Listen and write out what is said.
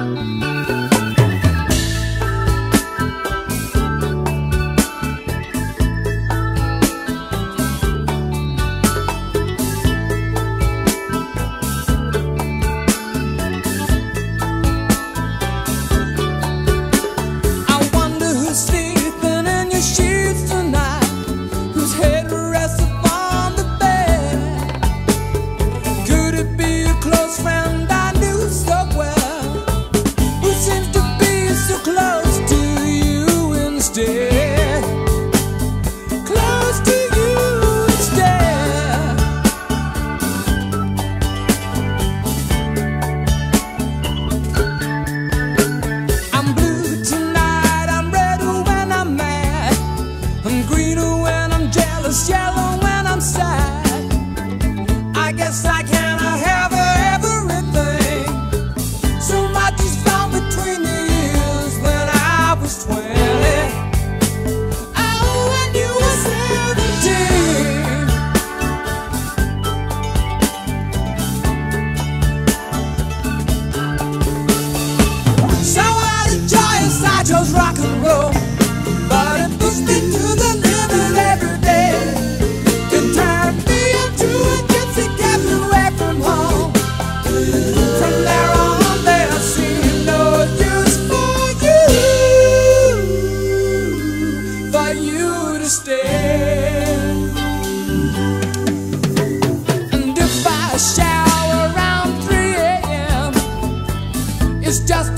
Música just like understand. And if I around a.m., it's just